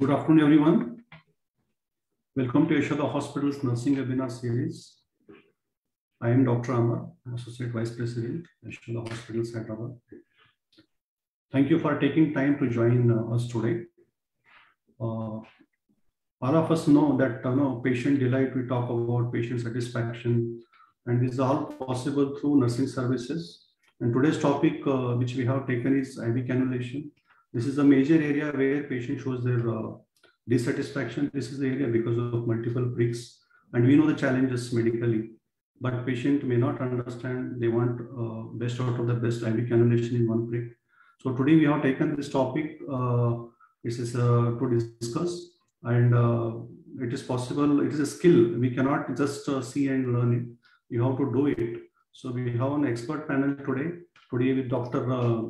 Good afternoon, everyone. Welcome to Yashoda Hospital's Nursing Webinar Series. I am Dr. Amar, Associate Vice President, Yashoda Hospital, Hyderabad. Thank you for taking time to join uh, us today. Uh, all of us know that uh, know, patient delight, we talk about patient satisfaction, and this is all possible through nursing services. And today's topic, uh, which we have taken is IV cannulation. This is a major area where patient shows their uh, dissatisfaction. This is the area because of multiple pricks. And we know the challenges medically, but patient may not understand. They want uh, best out of the best IV cannulation in one prick. So today we have taken this topic. Uh, this is uh, to discuss and uh, it is possible. It is a skill. We cannot just uh, see and learn it. You have to do it. So we have an expert panel today Today with Dr. Uh,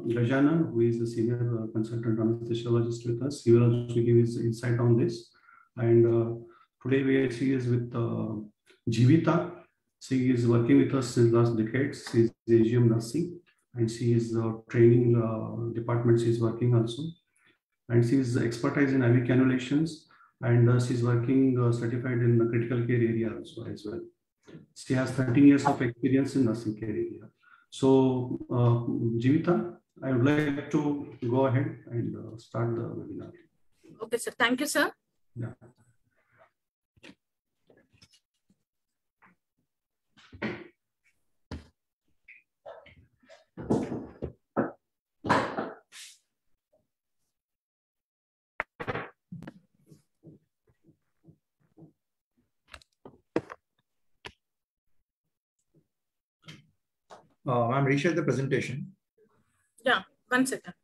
who is a senior uh, consultant anesthesiologist with us. He will also give his insight on this. And uh, today we she is with uh, Jivita. She is working with us since last decades. She is AGM nursing and she is uh, training uh, department. She is working also. And she is expertise in IV cannulations and uh, is working uh, certified in the critical care area also as well. She has 13 years of experience in nursing care area. So, uh, Jivita, I would like to go ahead and uh, start the webinar. Okay, sir. Thank you, sir. Yeah. Uh, ma'am, reshare the presentation. Yeah, one second.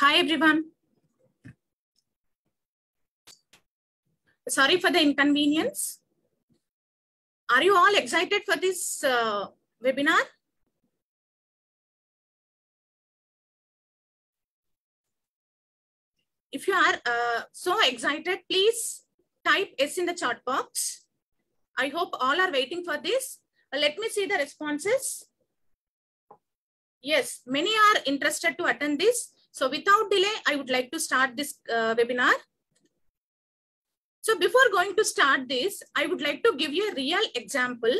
Hi, everyone. Sorry for the inconvenience. Are you all excited for this uh, webinar? If you are uh, so excited, please type S in the chat box. I hope all are waiting for this. Uh, let me see the responses. Yes, many are interested to attend this. So without delay, I would like to start this uh, webinar. So before going to start this, I would like to give you a real example.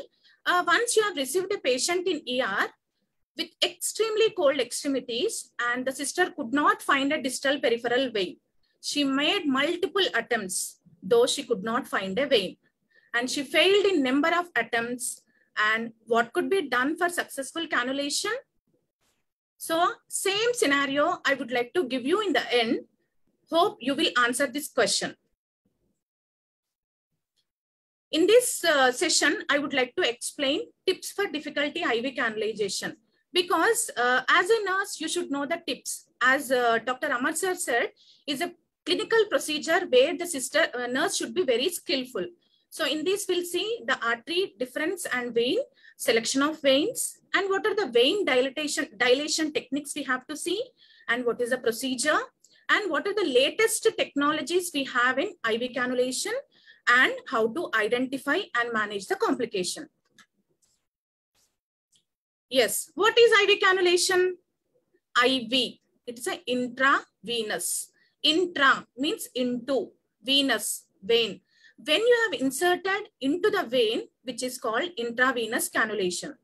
Uh, once you have received a patient in ER with extremely cold extremities and the sister could not find a distal peripheral vein. She made multiple attempts, though she could not find a vein. And she failed in number of attempts. And what could be done for successful cannulation? So same scenario I would like to give you in the end. Hope you will answer this question. In this uh, session, I would like to explain tips for difficulty IV canalization. Because uh, as a nurse, you should know the tips. As uh, Dr. Amar sir said, is a clinical procedure where the sister uh, nurse should be very skillful. So in this, we'll see the artery difference and vein, selection of veins, and what are the vein dilatation, dilation techniques we have to see, and what is the procedure, and what are the latest technologies we have in IV cannulation, and how to identify and manage the complication. Yes, what is IV cannulation? IV, it is an intravenous. Intra means into, venous, vein. When you have inserted into the vein, which is called intravenous cannulation.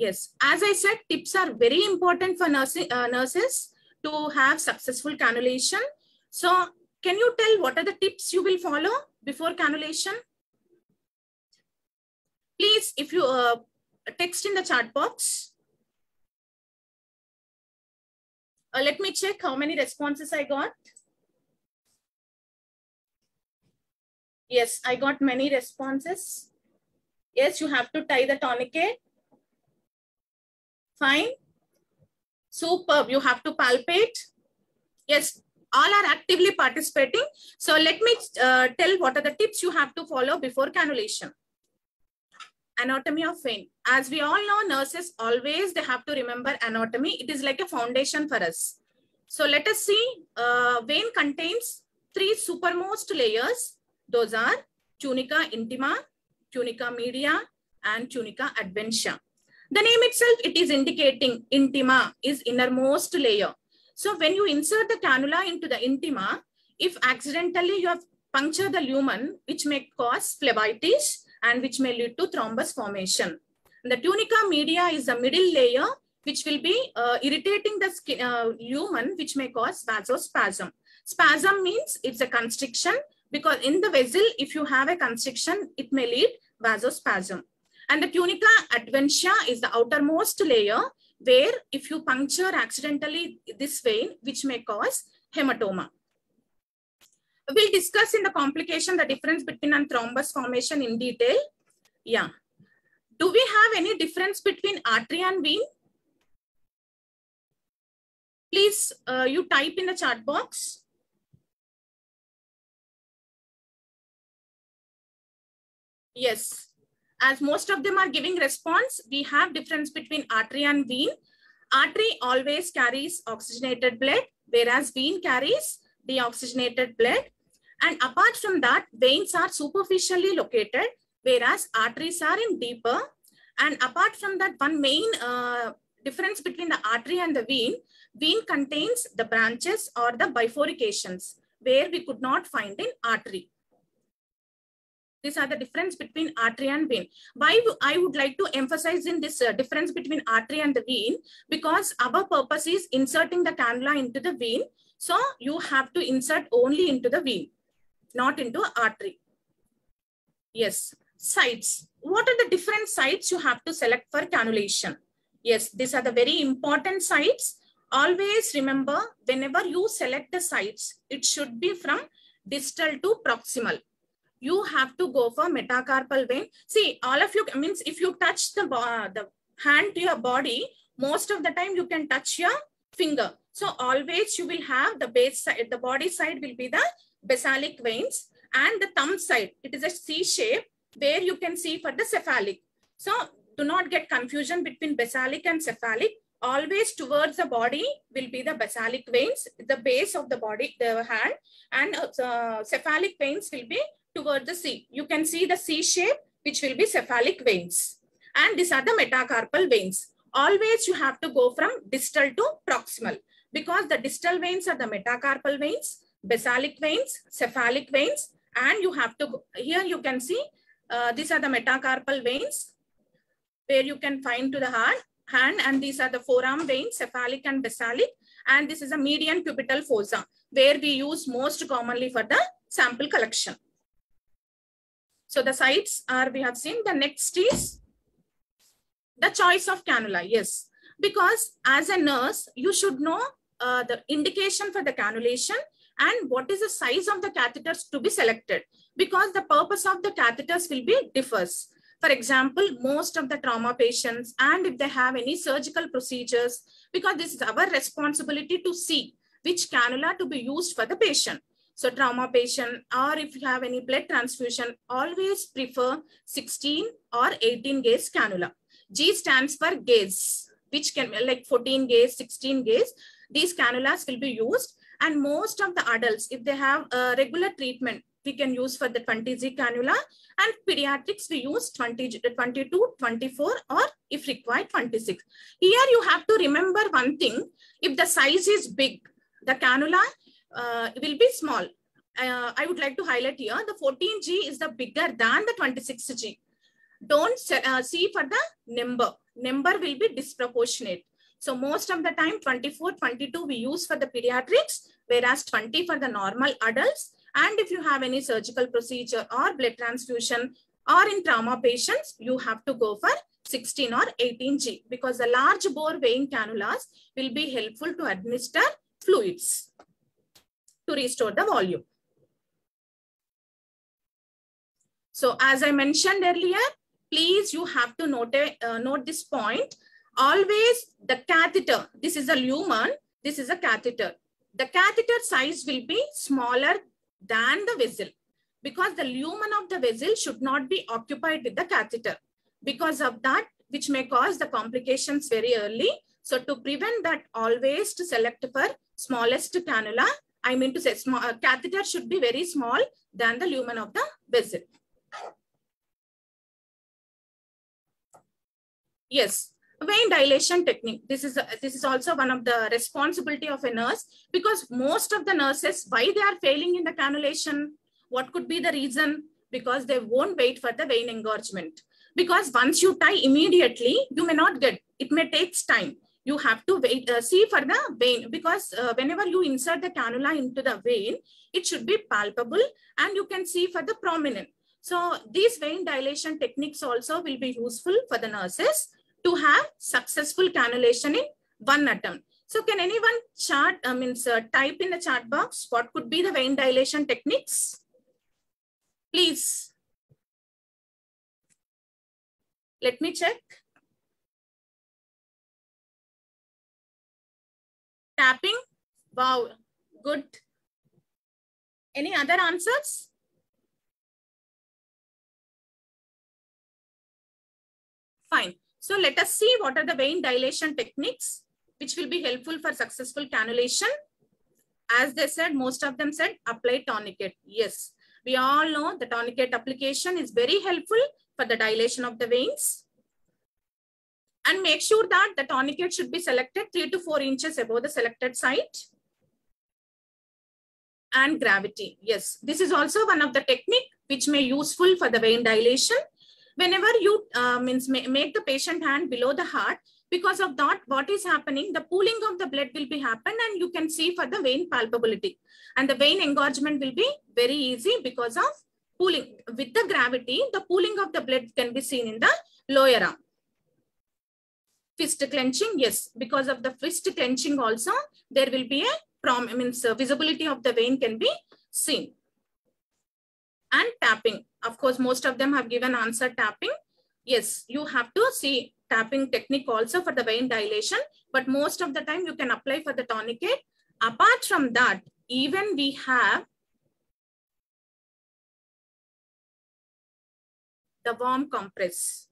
Yes, as I said, tips are very important for nursing, uh, nurses to have successful cannulation. So can you tell what are the tips you will follow before cannulation? Please, if you uh, text in the chat box. Uh, let me check how many responses I got. Yes, I got many responses. Yes, you have to tie the tourniquet. Fine. Superb. You have to palpate. Yes, all are actively participating. So let me uh, tell what are the tips you have to follow before cannulation. Anatomy of vein. As we all know, nurses always they have to remember anatomy. It is like a foundation for us. So let us see. Uh, vein contains three supermost layers. Those are tunica intima, tunica media, and tunica adventitia. The name itself, it is indicating intima is innermost layer. So when you insert the cannula into the intima, if accidentally you have punctured the lumen, which may cause phlebitis and which may lead to thrombus formation. The tunica media is the middle layer, which will be uh, irritating the skin, uh, lumen, which may cause vasospasm. Spasm means it's a constriction because in the vessel, if you have a constriction, it may lead vasospasm. And the tunica adventitia is the outermost layer where if you puncture accidentally this vein, which may cause hematoma. We'll discuss in the complication the difference between a thrombus formation in detail. Yeah. Do we have any difference between artery and vein? Please, uh, you type in the chat box. Yes, as most of them are giving response, we have difference between artery and vein. Artery always carries oxygenated blood, whereas vein carries deoxygenated blood. And apart from that, veins are superficially located, whereas arteries are in deeper. And apart from that, one main uh, difference between the artery and the vein, vein contains the branches or the bifurcations, where we could not find in artery. These are the difference between artery and vein. Why I would like to emphasize in this uh, difference between artery and the vein, because our purpose is inserting the cannula into the vein. So you have to insert only into the vein, not into artery. Yes, sites. What are the different sites you have to select for cannulation? Yes, these are the very important sites. Always remember, whenever you select the sites, it should be from distal to proximal you have to go for metacarpal vein. See, all of you, I means if you touch the, uh, the hand to your body, most of the time you can touch your finger. So always you will have the base side, the body side will be the basilic veins and the thumb side, it is a C shape where you can see for the cephalic. So do not get confusion between basilic and cephalic. Always towards the body will be the basilic veins, the base of the body, the hand, and uh, cephalic veins will be toward the C. You can see the C shape, which will be cephalic veins. And these are the metacarpal veins. Always you have to go from distal to proximal because the distal veins are the metacarpal veins, basilic veins, cephalic veins, and you have to, go, here you can see, uh, these are the metacarpal veins where you can find to the heart, hand, and these are the forearm veins, cephalic and basilic, and this is a median cubital fossa where we use most commonly for the sample collection. So the sites are, we have seen the next is the choice of cannula. Yes, because as a nurse, you should know uh, the indication for the cannulation and what is the size of the catheters to be selected because the purpose of the catheters will be differs. For example, most of the trauma patients and if they have any surgical procedures, because this is our responsibility to see which cannula to be used for the patient. So trauma patient or if you have any blood transfusion, always prefer 16 or 18 gauge cannula. G stands for gauge, which can like 14 gauge, 16 gauge. These cannulas will be used and most of the adults, if they have a regular treatment, we can use for the 20G cannula and pediatrics, we use 20, 22, 24 or if required 26. Here you have to remember one thing, if the size is big, the cannula uh, will be small. Uh, I would like to highlight here, the 14G is the bigger than the 26G. Don't uh, see for the number. Number will be disproportionate. So most of the time 24, 22 we use for the pediatrics, whereas 20 for the normal adults. And if you have any surgical procedure or blood transfusion or in trauma patients, you have to go for 16 or 18G because the large bore vein cannulas will be helpful to administer fluids to restore the volume. So as I mentioned earlier, please you have to note, uh, note this point. Always the catheter, this is a lumen, this is a catheter. The catheter size will be smaller than the vessel because the lumen of the vessel should not be occupied with the catheter. Because of that, which may cause the complications very early. So to prevent that, always to select for smallest cannula. I mean to say small, uh, catheter should be very small than the lumen of the vessel. Yes, vein dilation technique. This is, a, this is also one of the responsibility of a nurse because most of the nurses, why they are failing in the cannulation? What could be the reason? Because they won't wait for the vein engorgement. Because once you tie immediately, you may not get, it may take time. You have to wait, uh, see for the vein because uh, whenever you insert the cannula into the vein, it should be palpable and you can see for the prominent. So these vein dilation techniques also will be useful for the nurses to have successful cannulation in one attempt. So can anyone chart, I mean, uh, type in the chat box, what could be the vein dilation techniques? Please. Let me check. Tapping. Wow, good. Any other answers? Fine. So let us see what are the vein dilation techniques which will be helpful for successful cannulation. As they said, most of them said apply tourniquet. Yes, we all know the tourniquet application is very helpful for the dilation of the veins. And make sure that the tourniquet should be selected 3 to 4 inches above the selected site. And gravity. Yes, this is also one of the technique which may useful for the vein dilation whenever you uh, means make the patient hand below the heart because of that what is happening the pooling of the blood will be happen and you can see for the vein palpability and the vein engorgement will be very easy because of pooling with the gravity the pooling of the blood can be seen in the lower arm fist clenching yes because of the fist clenching also there will be a prom means uh, visibility of the vein can be seen and tapping. Of course, most of them have given answer tapping. Yes, you have to see tapping technique also for the vein dilation, but most of the time you can apply for the tourniquet. Apart from that, even we have the warm compress.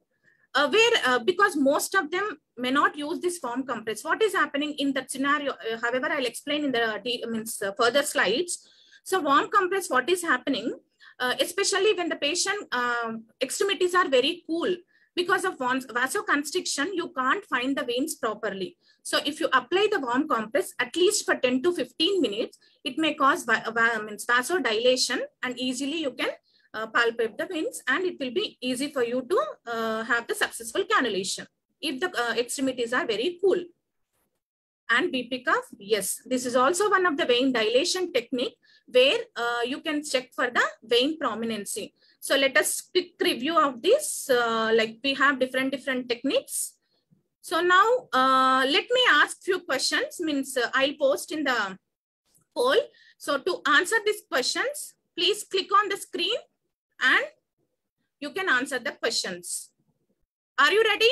Where uh, because most of them may not use this warm compress. What is happening in that scenario? Uh, however, I'll explain in the means further slides. So warm compress, what is happening? uh, especially when the patient um, extremities are very cool because of vasoconstriction, you can't find the veins properly. So if you apply the warm compress at least for 10 to 15 minutes, it may cause means vasodilation and easily you can uh, palpate the veins and it will be easy for you to uh, have the successful cannulation if the uh, extremities are very cool. And BP cuff, yes, this is also one of the vein dilation technique where uh, you can check for the vein prominency. So let us quick review of this. Uh, like we have different, different techniques. So now uh, let me ask few questions means I'll post in the poll. So to answer these questions, please click on the screen and you can answer the questions. Are you ready?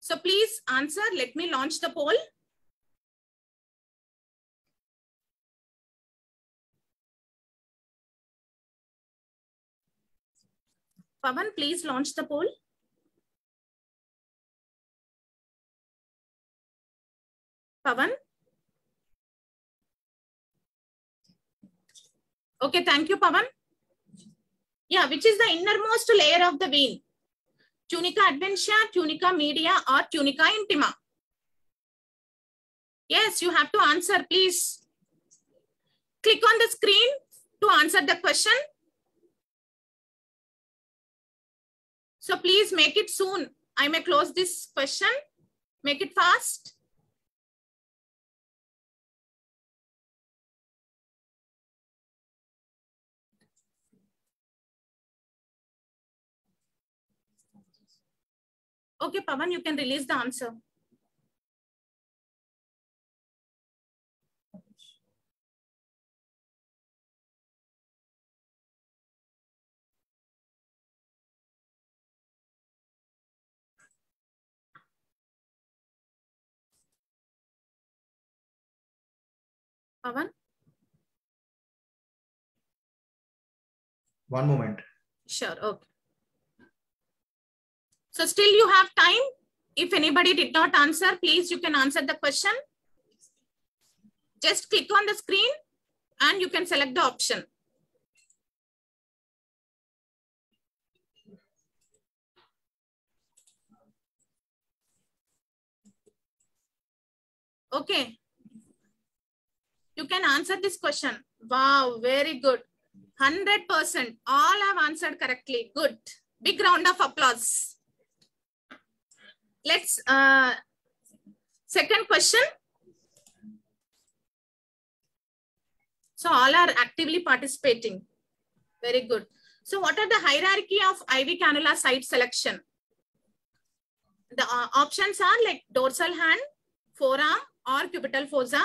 So please answer. Let me launch the poll. Pavan, please launch the poll. Pavan? Okay, thank you, Pavan. Yeah, which is the innermost layer of the vein? Tunica adventitia, tunica media, or tunica intima? Yes, you have to answer, please. Click on the screen to answer the question. So please make it soon. I may close this question. Make it fast. Okay, Pavan, you can release the answer. Pavan? One moment. Sure, okay. So still you have time. If anybody did not answer, please you can answer the question. Just click on the screen and you can select the option. Okay. You can answer this question. Wow, very good. 100%. All have answered correctly. Good. Big round of applause. Let's, uh, second question. So all are actively participating. Very good. So what are the hierarchy of IV cannula site selection? The uh, options are like dorsal hand, forearm or cubital fossa,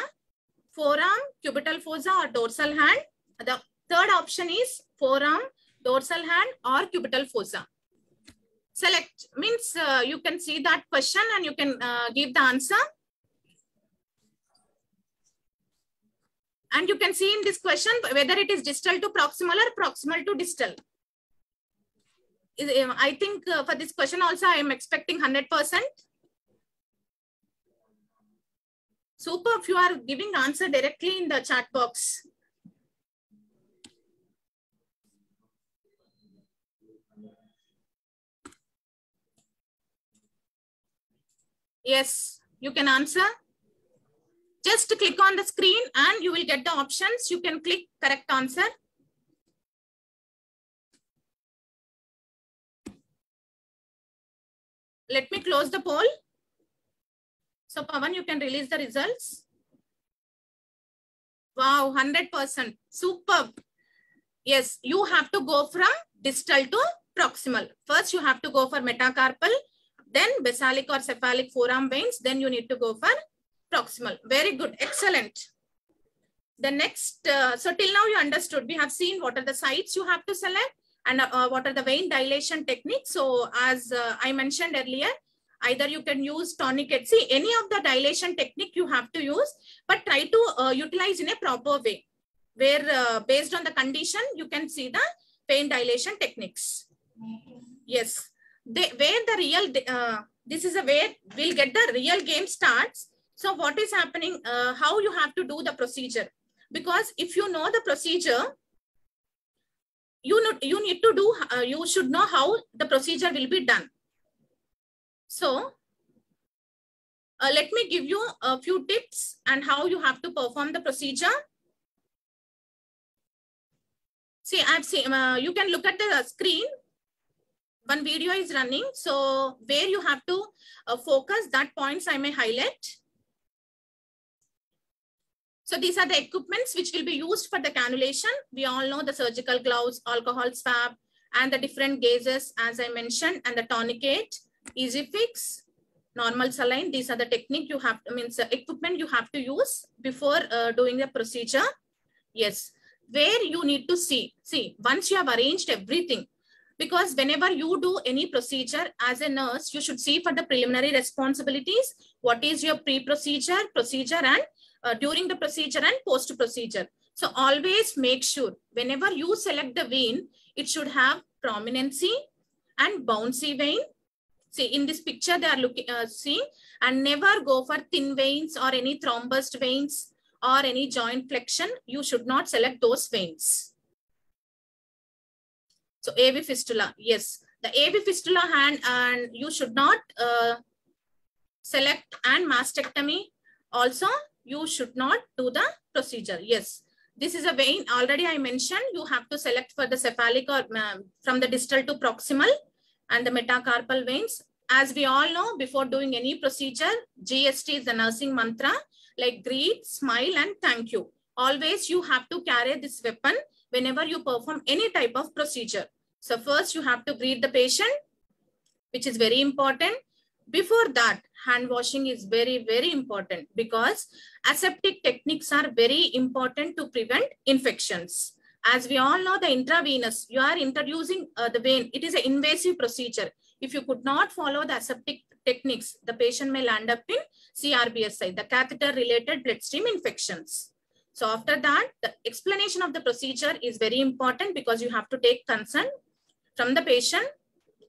forearm, cubital fossa or dorsal hand. The third option is forearm, dorsal hand or cubital fossa. Select means uh, you can see that question and you can uh, give the answer. And you can see in this question whether it is distal to proximal or proximal to distal. I think uh, for this question also I am expecting 100%. Super if you are giving answer directly in the chat box. Yes, you can answer. Just click on the screen and you will get the options. You can click correct answer. Let me close the poll. So Pavan, you can release the results. Wow, 100%. Superb. Yes, you have to go from distal to proximal. First, you have to go for metacarpal, then basilic or cephalic forearm veins. Then you need to go for proximal. Very good. Excellent. The next, uh, so till now you understood. We have seen what are the sites you have to select and uh, what are the vein dilation techniques. So as uh, I mentioned earlier, either you can use tourniquet. See, any of the dilation technique you have to use, but try to uh, utilize in a proper way, where uh, based on the condition, you can see the vein dilation techniques. Yes, they, where the real, uh, this is a way we'll get the real game starts. So what is happening, uh, how you have to do the procedure. Because if you know the procedure, you, know, you need to do, uh, you should know how the procedure will be done. So uh, let me give you a few tips and how you have to perform the procedure. See, I've seen, uh, you can look at the screen. One video is running. So where you have to uh, focus that points I may highlight. So these are the equipments which will be used for the cannulation. We all know the surgical gloves, alcohol swab, and the different gauges, as I mentioned, and the tourniquet, easy fix, normal saline. These are the technique you have, I mean, equipment you have to use before uh, doing the procedure. Yes, where you need to see. See, once you have arranged everything, because whenever you do any procedure as a nurse, you should see for the preliminary responsibilities, what is your pre-procedure, procedure and uh, during the procedure and post-procedure. So always make sure whenever you select the vein, it should have prominency and bouncy vein. See in this picture they are looking uh, seeing and never go for thin veins or any thrombused veins or any joint flexion. You should not select those veins. So AV fistula, yes, the AV fistula hand and you should not uh, select and mastectomy. Also, you should not do the procedure. Yes, this is a vein already I mentioned. You have to select for the cephalic or uh, from the distal to proximal and the metacarpal veins. As we all know, before doing any procedure, GST is the nursing mantra like greet, smile and thank you. Always you have to carry this weapon whenever you perform any type of procedure. So first you have to greet the patient, which is very important. Before that, hand washing is very, very important because aseptic techniques are very important to prevent infections. As we all know, the intravenous, you are introducing uh, the vein. It is an invasive procedure. If you could not follow the aseptic techniques, the patient may land up in CRBSI, the catheter related bloodstream infections. So after that, the explanation of the procedure is very important because you have to take consent from the patient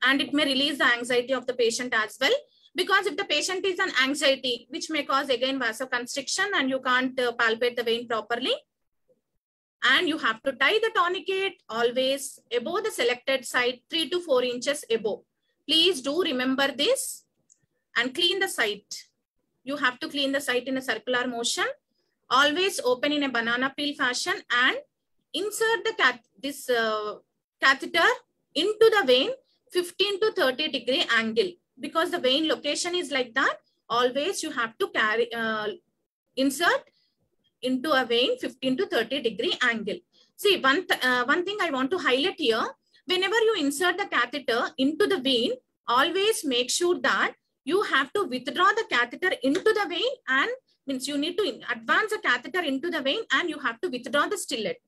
and it may release the anxiety of the patient as well. Because if the patient is an anxiety, which may cause again vasoconstriction and you can't uh, palpate the vein properly. And you have to tie the tourniquet always above the selected site, three to four inches above. Please do remember this and clean the site. You have to clean the site in a circular motion. Always open in a banana peel fashion and insert the cat this uh, catheter into the vein 15 to 30 degree angle because the vein location is like that. Always you have to carry uh, insert into a vein 15 to 30 degree angle. See one th uh, one thing i want to highlight here whenever you insert the catheter into the vein always make sure that you have to withdraw the catheter into the vein and means you need to advance the catheter into the vein and you have to withdraw the stylet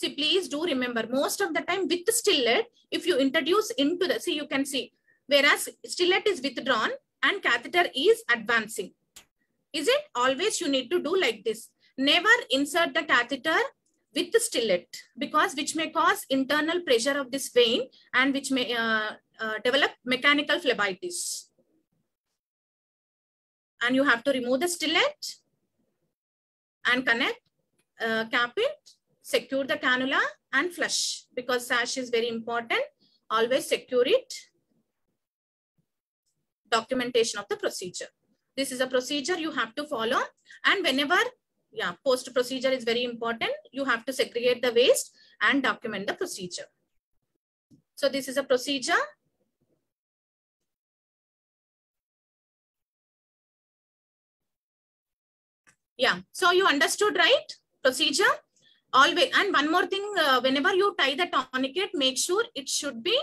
See, please do remember most of the time with the stylet, if you introduce into the, see, you can see, whereas stylet is withdrawn and catheter is advancing. Is it? Always you need to do like this. Never insert the catheter with the stylet because which may cause internal pressure of this vein and which may uh, uh, develop mechanical phlebitis. And you have to remove the stylet and connect, uh, cap it secure the cannula and flush because sash is very important. Always secure it. Documentation of the procedure. This is a procedure you have to follow. And whenever, yeah, post procedure is very important. You have to segregate the waste and document the procedure. So this is a procedure. Yeah, so you understood, right? Procedure. Always and one more thing uh, whenever you tie the tourniquet make sure it should be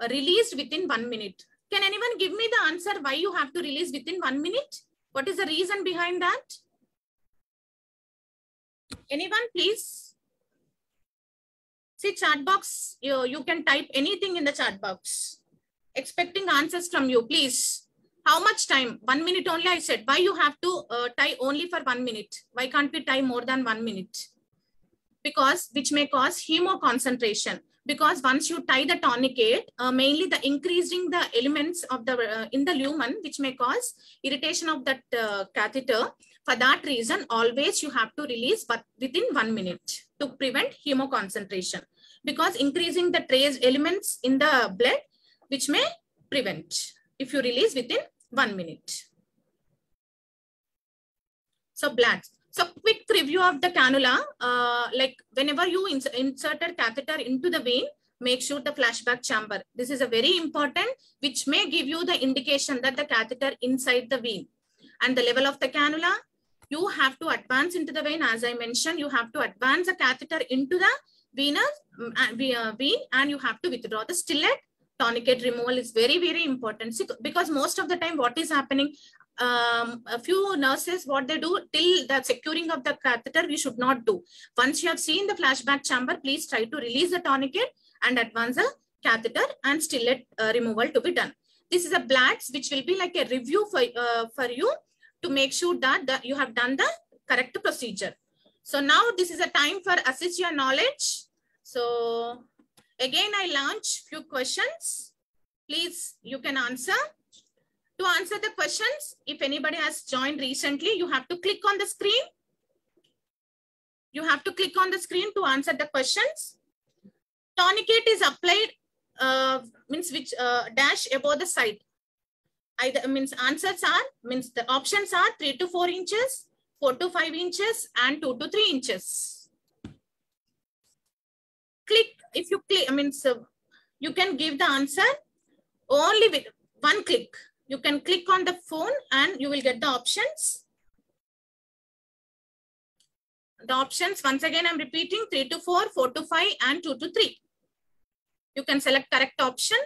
uh, released within one minute. Can anyone give me the answer why you have to release within one minute? What is the reason behind that? Anyone please? See chat box you, you can type anything in the chat box. Expecting answers from you please how much time? One minute only i said. Why you have to uh, tie only for one minute? Why can't we tie more than one minute? Because which may cause hemoconcentration. Because once you tie the tourniquet, uh, mainly the increasing the elements of the uh, in the lumen, which may cause irritation of that uh, catheter. For that reason, always you have to release but within one minute to prevent hemoconcentration. Because increasing the trace elements in the blood, which may prevent if you release within one minute. So blood. So quick review of the cannula, uh, like whenever you ins inserted catheter into the vein, make sure the flashback chamber. This is a very important, which may give you the indication that the catheter inside the vein and the level of the cannula. You have to advance into the vein. As I mentioned, you have to advance the catheter into the venous uh, vein and you have to withdraw the stylet tourniquet removal is very, very important because most of the time what is happening, um, a few nurses, what they do till the securing of the catheter, we should not do. Once you have seen the flashback chamber, please try to release the tourniquet and advance the catheter and still let uh, removal to be done. This is a blacks, which will be like a review for, uh, for you to make sure that, that you have done the correct procedure. So now this is a time for assist your knowledge. So again, I launch few questions. Please, you can answer. To answer the questions, if anybody has joined recently, you have to click on the screen. You have to click on the screen to answer the questions. Tourniquet is applied, uh, means which uh, dash above the side. Either means answers are, means the options are 3 to 4 inches, 4 to 5 inches, and 2 to 3 inches. Click, if you click, I mean, so you can give the answer only with one click. You can click on the phone and you will get the options. The options, once again, I'm repeating 3 to 4, 4 to 5, and 2 to 3. You can select correct option.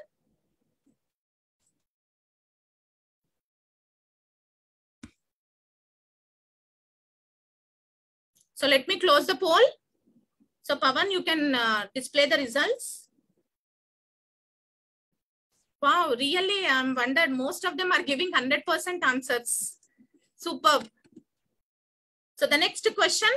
So let me close the poll. So Pavan, you can uh, display the results. Wow, really, I'm wondered. Most of them are giving 100% answers. Superb. So the next question.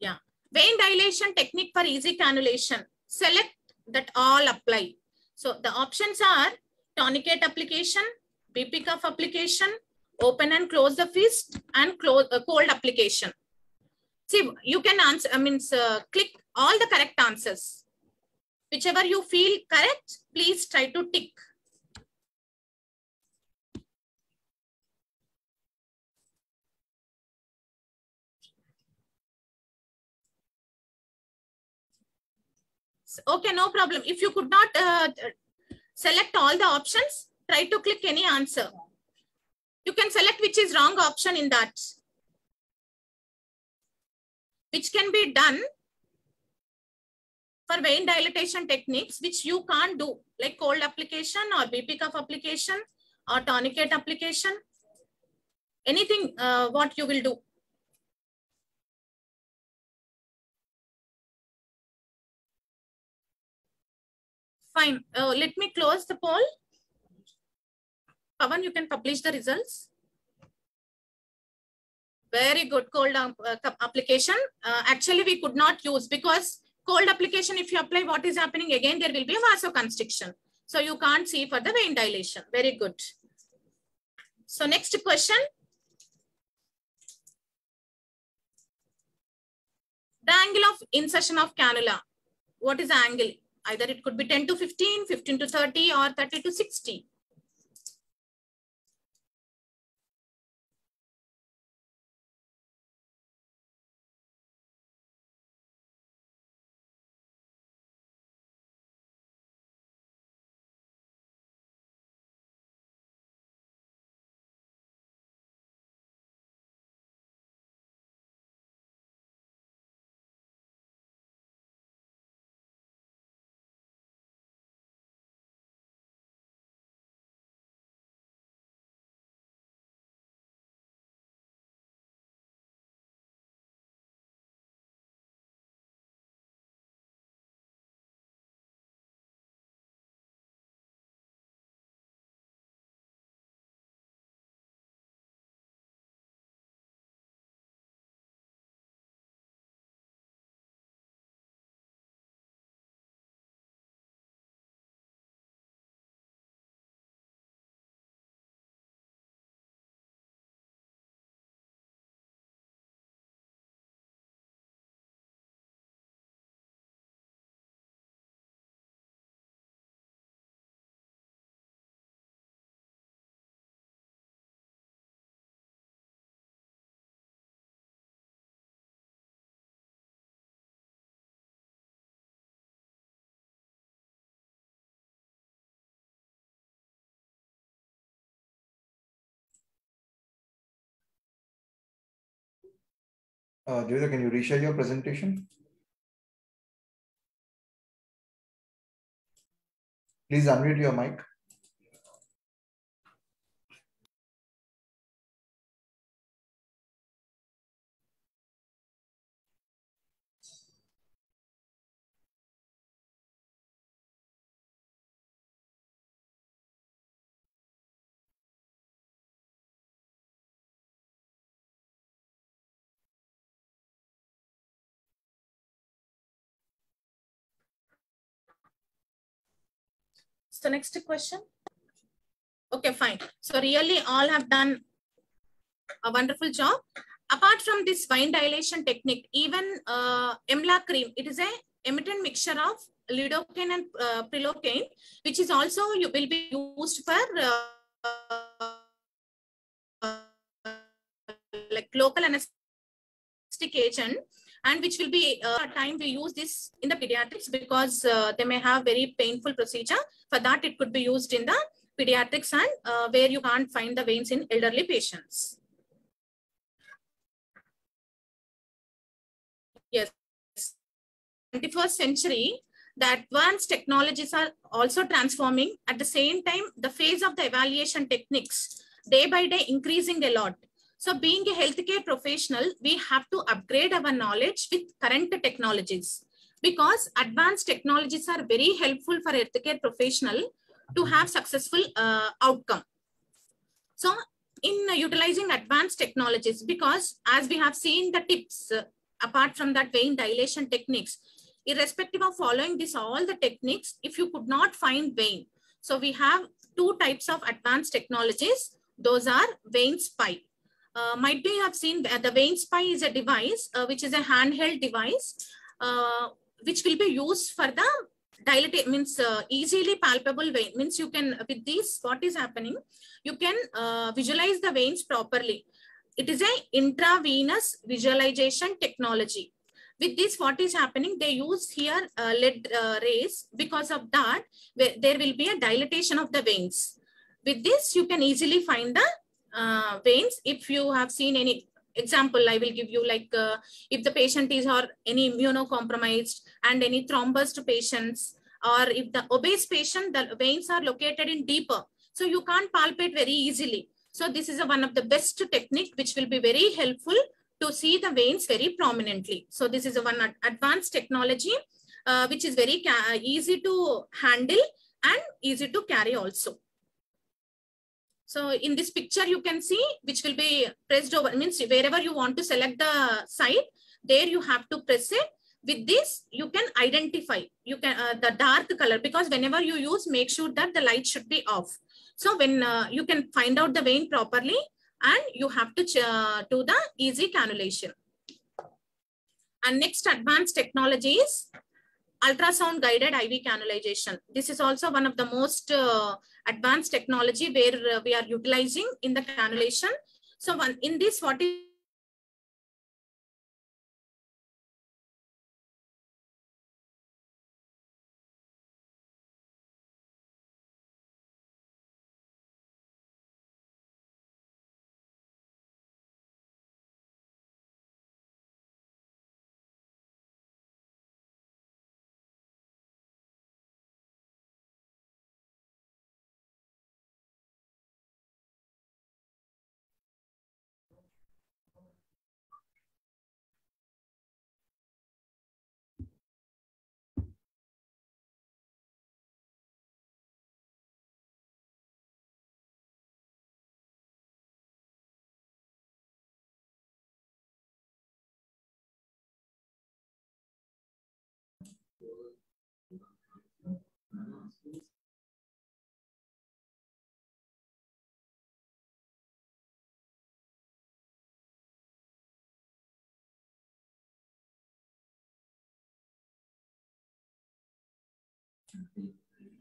Yeah. Vein dilation technique for easy cannulation. Select that all apply. So the options are tourniquet application, BP cuff application, open and close the fist, and close uh, cold application. See, you can answer, I mean, uh, click all the correct answers. Whichever you feel correct, please try to tick. Okay, no problem. If you could not uh, select all the options, try to click any answer. You can select which is wrong option in that. Which can be done for vein dilatation techniques, which you can't do, like cold application or BP cuff application or tourniquet application. Anything uh, what you will do. Fine. Uh, let me close the poll. Pavan, you can publish the results. Very good cold uh, application. Uh, actually, we could not use because cold application, if you apply what is happening again, there will be vasoconstriction. So you can't see for the vein dilation. Very good. So next question. The angle of insertion of cannula. What is the angle? Either it could be 10 to 15, 15 to 30 or 30 to 60. Uh, can you reshare your presentation? Please unmute your mic. So next question. Okay, fine. So really all have done a wonderful job. Apart from this vein dilation technique, even uh, EMLA cream, it is a emittent mixture of lidocaine and uh, prilocaine, which is also you will be used for uh, like local anesthetic agent and which will be uh, time we use this in the pediatrics because uh, they may have very painful procedure. For that, it could be used in the pediatrics and uh, where you can't find the veins in elderly patients. Yes, 21st century, the advanced technologies are also transforming. At the same time, the phase of the evaluation techniques day by day increasing a lot. So being a healthcare professional, we have to upgrade our knowledge with current technologies because advanced technologies are very helpful for healthcare professional to have successful uh, outcome. So in utilizing advanced technologies, because as we have seen the tips, uh, apart from that vein dilation techniques, irrespective of following this, all the techniques, if you could not find vein. So we have two types of advanced technologies. Those are vein spy. Uh, might be you have seen the vein spy is a device, uh, which is a handheld device, uh, which will be used for the dilate means uh, easily palpable vein means you can with this what is happening you can uh, visualize the veins properly. It is a intravenous visualization technology. With this what is happening they use here uh, lead rays. Because of that there will be a dilatation of the veins. With this you can easily find the uh, veins if you have seen any example i will give you like uh, if the patient is or any immunocompromised and any thrombus to patients or if the obese patient the veins are located in deeper. So you can't palpate very easily. So this is a, one of the best technique which will be very helpful to see the veins very prominently. So this is a one advanced technology uh, which is very easy to handle and easy to carry also so in this picture, you can see which will be pressed over, means wherever you want to select the site, there you have to press it. With this, you can identify you can uh, the dark color because whenever you use, make sure that the light should be off. So when uh, you can find out the vein properly and you have to uh, do the easy cannulation. And next advanced technology is ultrasound guided IV cannulation. This is also one of the most uh, advanced technology where uh, we are utilizing in the cannulation. So one, in this, what is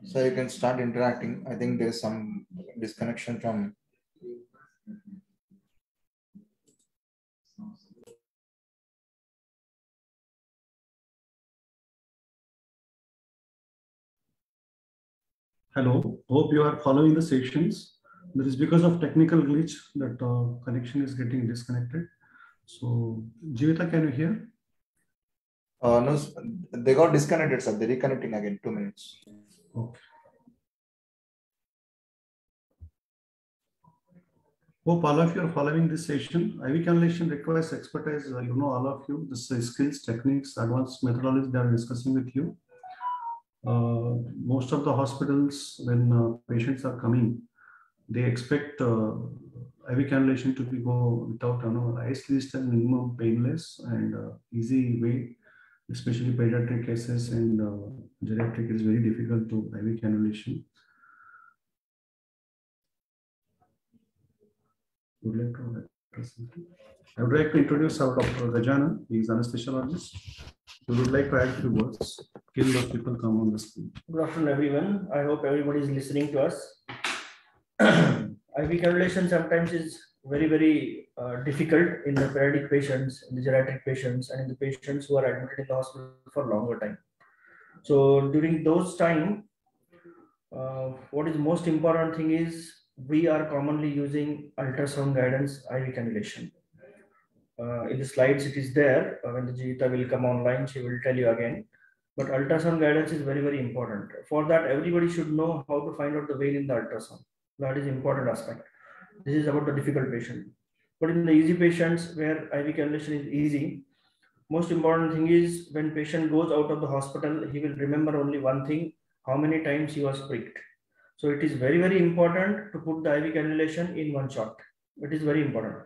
So you can start interacting. I think there's some disconnection from Hello, hope you are following the sessions. That is because of technical glitch that uh, connection is getting disconnected. So, Jivita, can you hear? Uh, no, they got disconnected, sir. They're reconnecting again. Two minutes. Okay. Hope all of you are following this session. IV cannulation requires expertise. You know all of you. This skills, techniques, advanced methodologies they are discussing with you. Uh, most of the hospitals, when uh, patients are coming, they expect uh, IV cannulation to be go without, you know, least and minimum painless and easy way, especially pediatric cases and geriatric is very difficult to IV cannulation. Would like to? I would like to introduce our Dr. Gajanan. He is anesthesiologist. We would like to add few words. Can those people come on the screen? Good afternoon, everyone. I hope everybody is listening to us. IV cannulation sometimes is very, very uh, difficult in the pediatric patients, in the geriatric patients, and in the patients who are admitted in the hospital for longer time. So during those time, uh, what is most important thing is we are commonly using ultrasound guidance IV cannulation. Uh, in the slides, it is there. When the Jita will come online, she will tell you again. But ultrasound guidance is very, very important. For that, everybody should know how to find out the vein in the ultrasound. That is important aspect. This is about the difficult patient. But in the easy patients where IV cannulation is easy, most important thing is when patient goes out of the hospital, he will remember only one thing, how many times he was pricked. So it is very, very important to put the IV cannulation in one shot. It is very important.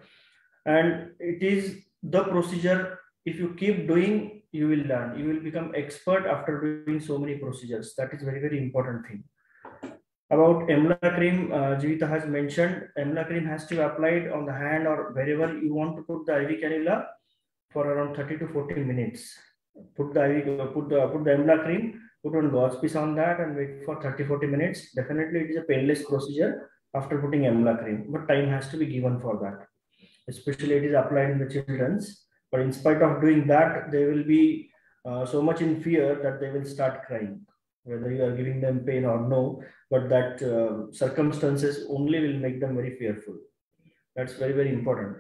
And it is the procedure, if you keep doing, you will learn. You will become expert after doing so many procedures. That is very, very important thing. About EMLA cream, uh, Jivita has mentioned, EMLA cream has to be applied on the hand or wherever you want to put the IV cannula for around 30 to 40 minutes. Put the IV, put the, put the EMLA cream put one gauze piece on that and wait for 30 40 minutes definitely it is a painless procedure after putting emla cream but time has to be given for that especially it is applied in the children's. But in spite of doing that they will be uh, so much in fear that they will start crying whether you are giving them pain or no. But that uh, circumstances only will make them very fearful. That's very very important.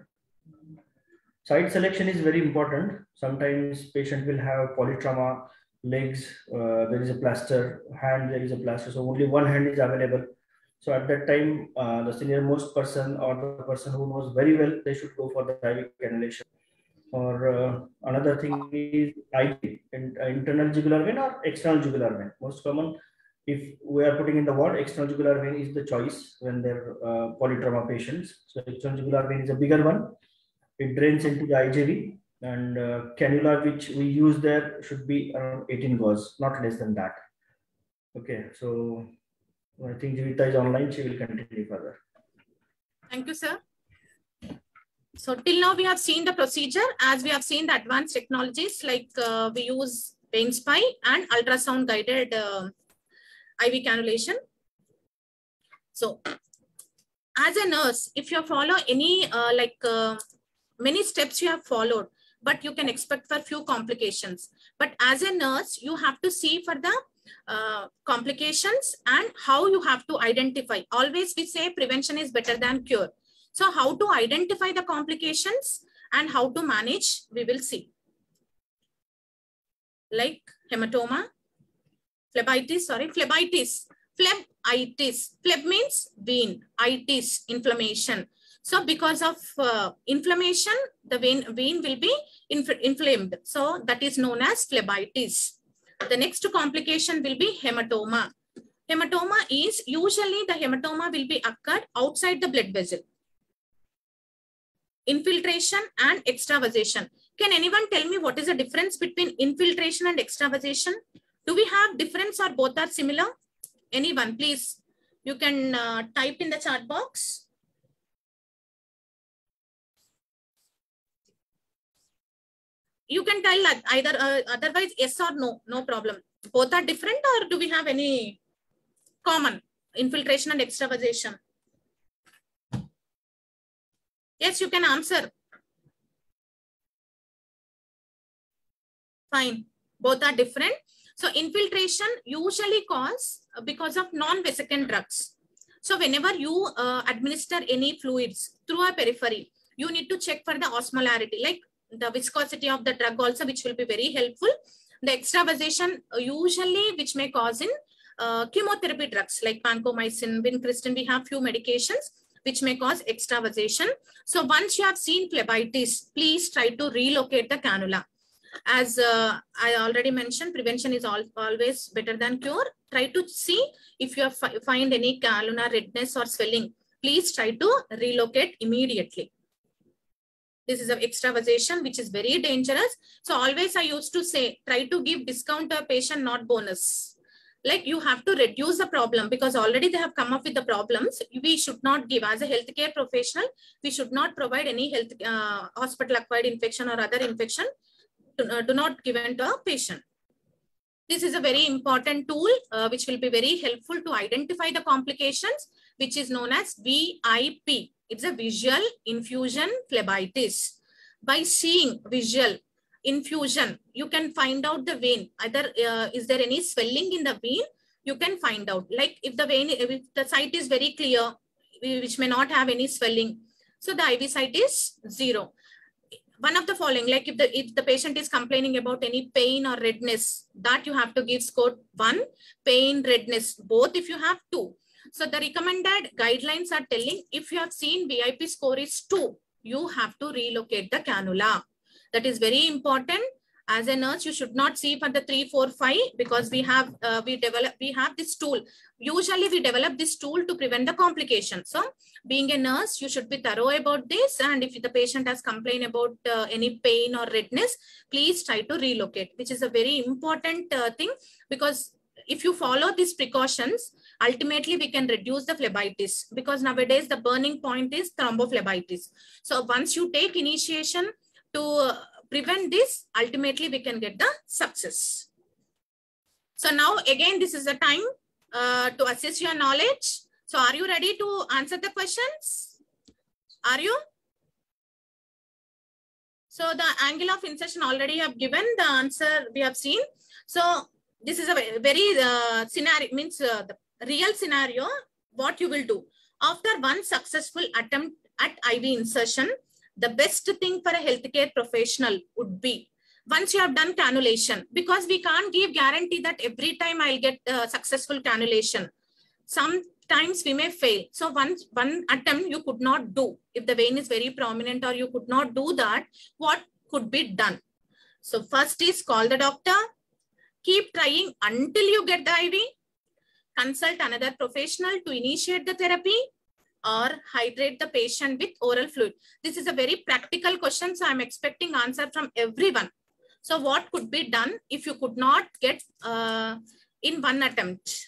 Site selection is very important. Sometimes patient will have polytrauma legs, uh, there is a plaster, hand, there is a plaster. So only one hand is available. So at that time, uh, the senior most person or the person who knows very well, they should go for the IV cannulation. Or uh, another thing is IP, uh, internal jugular vein or external jugular vein. Most common, if we are putting in the word, external jugular vein is the choice when they're uh, polytrauma patients. So external jugular vein is a bigger one. It drains into the IJV and uh, cannula which we use there should be around 18 gauge, not less than that. Okay, so I think Jivita is online. She will continue further. Thank you, sir. So till now we have seen the procedure as we have seen the advanced technologies like uh, we use vein spy and ultrasound guided uh, IV cannulation. So as a nurse, if you follow any uh, like uh, many steps you have followed, but you can expect for few complications. But as a nurse, you have to see for the uh, complications and how you have to identify. Always we say prevention is better than cure. So how to identify the complications and how to manage, we will see. Like hematoma, phlebitis, sorry, phlebitis, phlebitis, phleb means vein, itis, inflammation. So because of uh, inflammation, the vein, vein will be inf inflamed. So that is known as phlebitis. The next complication will be hematoma. Hematoma is usually the hematoma will be occurred outside the blood vessel. Infiltration and extravasation. Can anyone tell me what is the difference between infiltration and extravasation? Do we have difference or both are similar? Anyone, please. You can uh, type in the chat box. You can tell either uh, otherwise yes or no no problem. Both are different or do we have any common infiltration and extravasation? Yes you can answer. Fine. Both are different. So infiltration usually cause because of non-vesicant drugs. So whenever you uh, administer any fluids through a periphery you need to check for the osmolarity. Like the viscosity of the drug also, which will be very helpful. The extravasation uh, usually which may cause in uh, chemotherapy drugs like vancomycin, vincristine, we have few medications which may cause extravasation. So once you have seen phlebitis, please try to relocate the cannula. As uh, I already mentioned, prevention is always better than cure. Try to see if you fi find any callunar redness or swelling. Please try to relocate immediately. This is an extravasation, which is very dangerous. So always I used to say, try to give discount to a patient, not bonus. Like you have to reduce the problem because already they have come up with the problems. We should not give as a healthcare professional, we should not provide any health uh, hospital acquired infection or other infection to, uh, do not give given to a patient. This is a very important tool, uh, which will be very helpful to identify the complications, which is known as VIP. It's a visual infusion phlebitis. By seeing visual infusion, you can find out the vein. Either uh, is there any swelling in the vein? You can find out. Like if the vein, if the site is very clear, which may not have any swelling. So the IV site is zero one of the following, like if the if the patient is complaining about any pain or redness, that you have to give score one, pain, redness, both if you have two. So the recommended guidelines are telling if you have seen VIP score is two, you have to relocate the cannula. That is very important. As a nurse, you should not see for the three, four, five because we have uh, we develop we have this tool. Usually we develop this tool to prevent the complications. So being a nurse, you should be thorough about this. And if the patient has complained about uh, any pain or redness, please try to relocate, which is a very important uh, thing because if you follow these precautions, ultimately we can reduce the phlebitis because nowadays the burning point is thrombophlebitis. So once you take initiation to uh, prevent this, ultimately we can get the success. So now again, this is the time uh, to assess your knowledge. So are you ready to answer the questions? Are you? So the angle of insertion already have given the answer we have seen. So this is a very uh, scenario, means uh, the real scenario, what you will do. After one successful attempt at IV insertion, the best thing for a healthcare professional would be once you have done cannulation, because we can't give guarantee that every time I'll get uh, successful cannulation. Sometimes we may fail. So once one attempt you could not do, if the vein is very prominent or you could not do that, what could be done? So first is call the doctor, keep trying until you get the IV, consult another professional to initiate the therapy, or hydrate the patient with oral fluid? This is a very practical question, so I'm expecting answer from everyone. So what could be done if you could not get uh, in one attempt?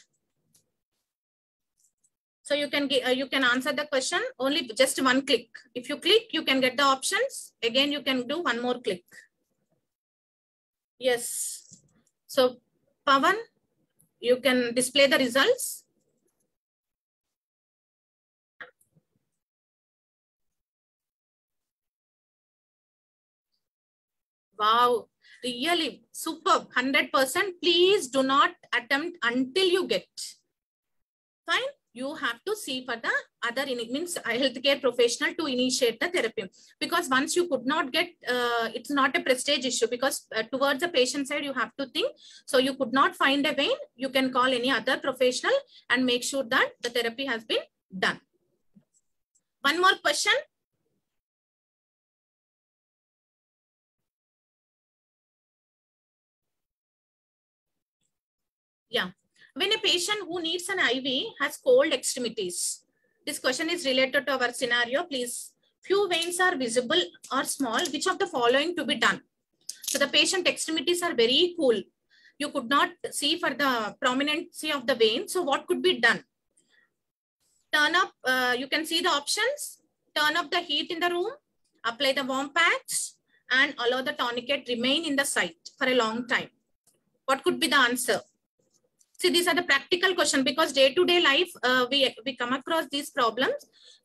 So you can uh, you can answer the question only just one click. If you click, you can get the options. Again, you can do one more click. Yes. So Pavan, you can display the results. Wow, really superb, 100%. Please do not attempt until you get. Fine, you have to see for the other, means a healthcare professional to initiate the therapy. Because once you could not get, uh, it's not a prestige issue because uh, towards the patient side, you have to think. So you could not find a vein, you can call any other professional and make sure that the therapy has been done. One more question. Yeah. When a patient who needs an IV has cold extremities, this question is related to our scenario. Please, few veins are visible or small. Which of the following to be done? So the patient extremities are very cool. You could not see for the prominency of the vein. So what could be done? Turn up, uh, you can see the options. Turn up the heat in the room, apply the warm packs, and allow the tourniquet remain in the site for a long time. What could be the answer? See, these are the practical question because day-to-day -day life, uh, we, we come across these problems.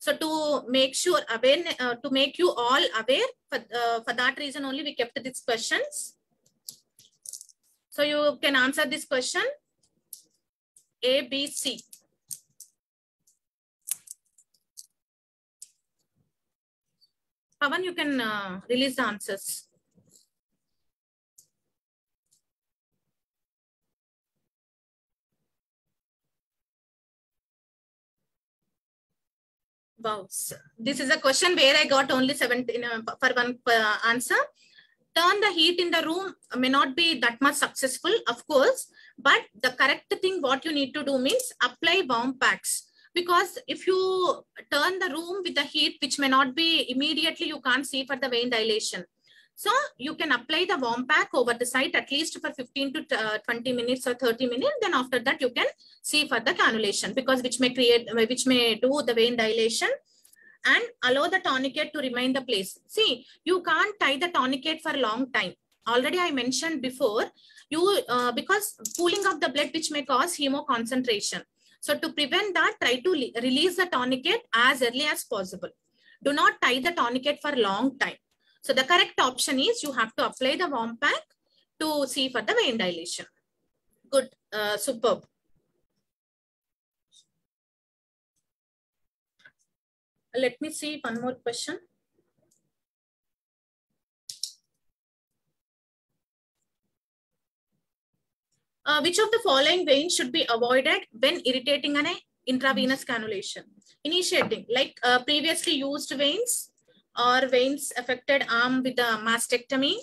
So to make sure, aware, uh, to make you all aware, for, uh, for that reason only we kept these questions. So you can answer this question, A, B, C. Pavan, you can uh, release the answers. Wow. This is a question where I got only 17 uh, for one uh, answer. Turn the heat in the room may not be that much successful, of course, but the correct thing what you need to do means apply warm packs. Because if you turn the room with the heat, which may not be immediately, you can't see for the vein dilation. So you can apply the warm pack over the site at least for 15 to uh, 20 minutes or 30 minutes. Then after that, you can see for the cannulation because which may create, which may do the vein dilation and allow the tourniquet to remain the place. See, you can't tie the tourniquet for a long time. Already I mentioned before, you uh, because pooling of the blood which may cause hemoconcentration. So to prevent that, try to release the tourniquet as early as possible. Do not tie the tourniquet for a long time. So the correct option is you have to apply the warm pack to see for the vein dilation. Good, uh, superb. Let me see one more question. Uh, which of the following veins should be avoided when irritating an intravenous cannulation? Initiating, like uh, previously used veins, or veins affected arm with the mastectomy,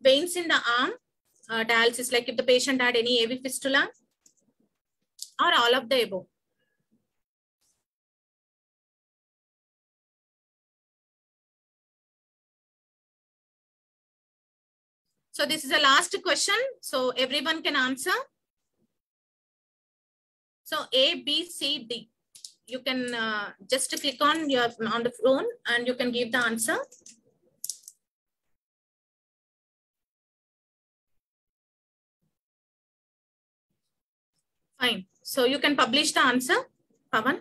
veins in the arm, uh, dialysis, like if the patient had any AV fistula, or all of the above. So this is the last question. So everyone can answer. So A, B, C, D you can uh, just click on your on the phone and you can give the answer. Fine. So you can publish the answer, Pavan.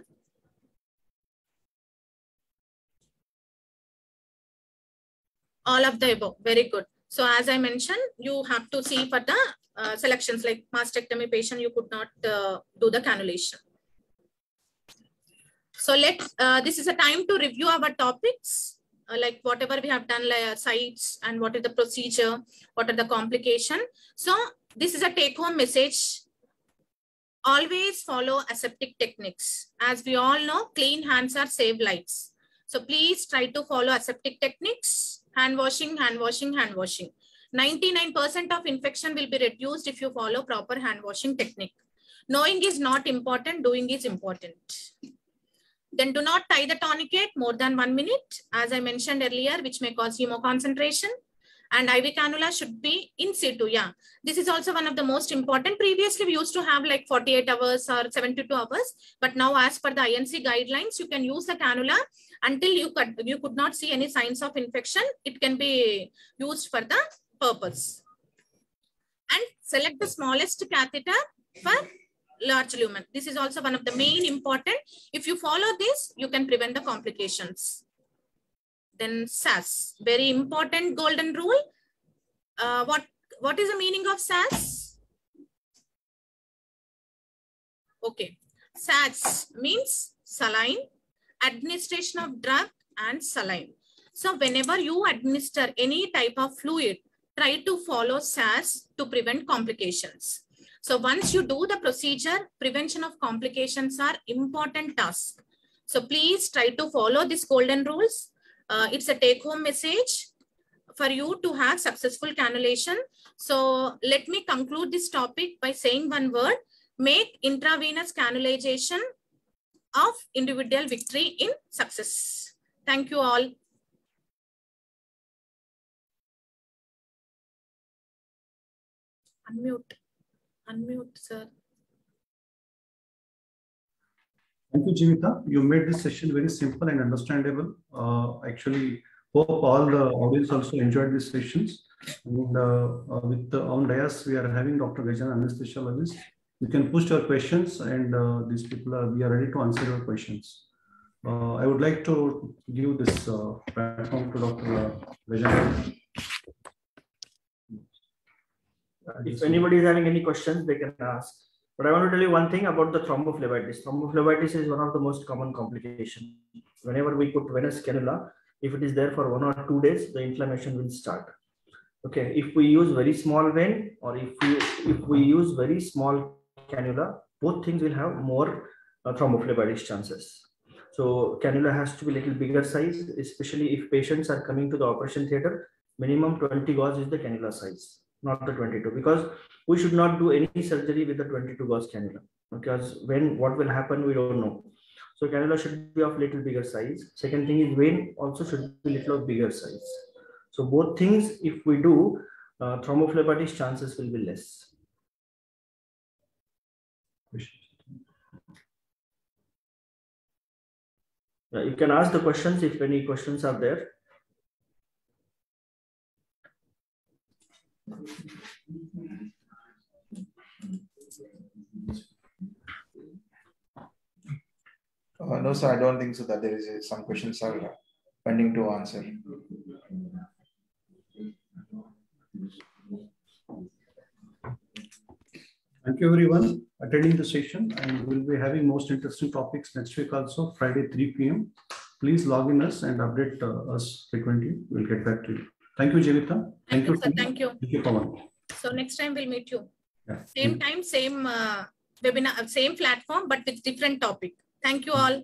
All of the above. Very good. So as I mentioned, you have to see for the uh, selections like mastectomy patient, you could not uh, do the cannulation. So let uh, this is a time to review our topics, uh, like whatever we have done, like uh, sites and what is the procedure, what are the complication. So this is a take home message. Always follow aseptic techniques. As we all know, clean hands are save lives. So please try to follow aseptic techniques, hand washing, hand washing, hand washing. 99% of infection will be reduced if you follow proper hand washing technique. Knowing is not important, doing is important. Then do not tie the tourniquet more than one minute, as I mentioned earlier, which may cause hemoconcentration. And IV cannula should be in situ. Yeah, this is also one of the most important. Previously, we used to have like 48 hours or 72 hours. But now, as per the INC guidelines, you can use the cannula until you could, you could not see any signs of infection. It can be used for the purpose. And select the smallest catheter for large lumen. This is also one of the main important. If you follow this, you can prevent the complications. Then SAS, very important golden rule. Uh, what, what is the meaning of SAS? Okay, SAS means saline, administration of drug and saline. So whenever you administer any type of fluid, try to follow SAS to prevent complications. So once you do the procedure, prevention of complications are important task. So please try to follow these golden rules. Uh, it's a take home message for you to have successful cannulation. So let me conclude this topic by saying one word, make intravenous cannulation of individual victory in success. Thank you all. Unmute. Unmute, sir. Thank you, Jimita. You made this session very simple and understandable. Uh, actually, hope all the audience also enjoyed these sessions. And uh, uh, with the on dais, we are having Dr. Gajan, anesthesiologist. You can post your questions, and uh, these people are we are ready to answer your questions. Uh, I would like to give this uh, platform to Dr. Gajan. If anybody is having any questions, they can ask. But I want to tell you one thing about the thrombophlebitis. Thrombophlebitis is one of the most common complications. Whenever we put venous cannula, if it is there for one or two days, the inflammation will start. Okay, if we use very small vein or if we if we use very small cannula, both things will have more uh, thrombophlebitis chances. So cannula has to be a little bigger size, especially if patients are coming to the operation theater, minimum 20 gauge is the cannula size, not the 22, because we should not do any surgery with the 22 gauge cannula because when what will happen, we don't know. So cannula should be of little bigger size. Second thing is vein also should be little of bigger size. So both things, if we do, uh, thrombophlebitis chances will be less. You can ask the questions if any questions are there. Uh, no, sir, I don't think so that there is a, some questions are pending to answer. Thank you everyone attending the session and we'll be having most interesting topics next week also, Friday, 3 p.m. Please log in us and update uh, us frequently. We'll get back to you. Thank you, Jevita. Thank you, sir. Thank you. Thank you, Pawan. So next time we'll meet you. Yeah. Same time, same uh, webinar, same platform, but with different topic. Thank you all.